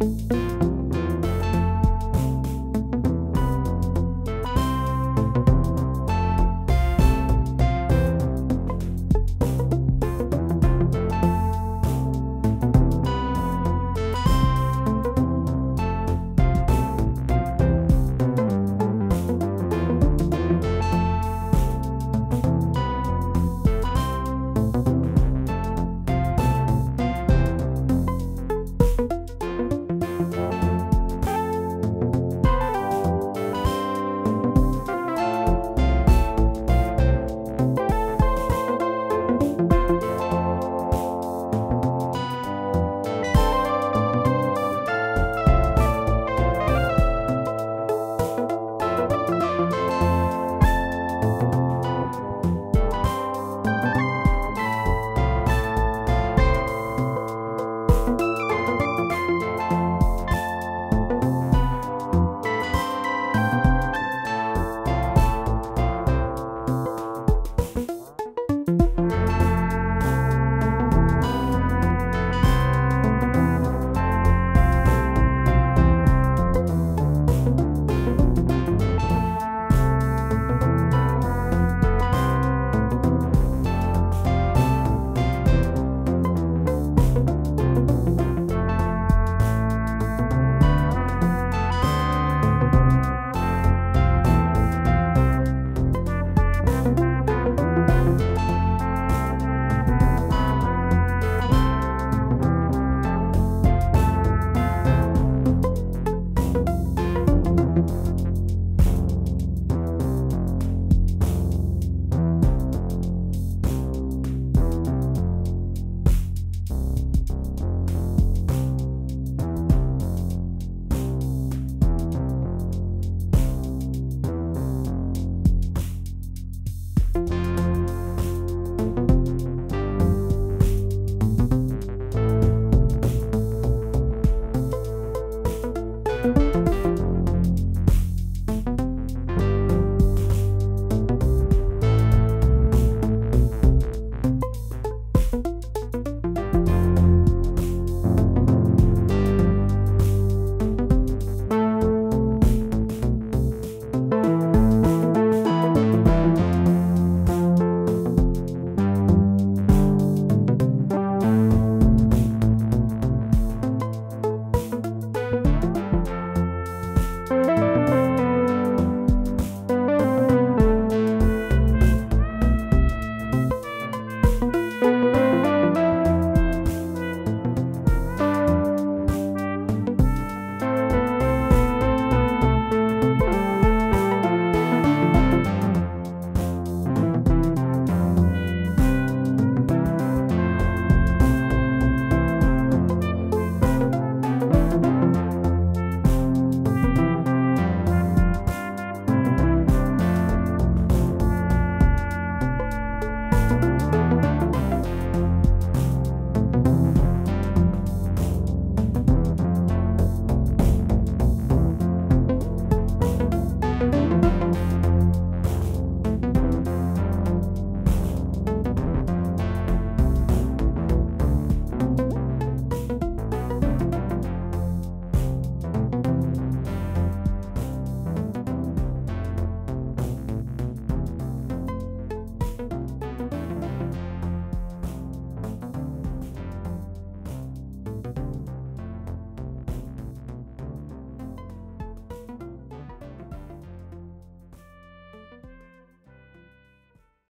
you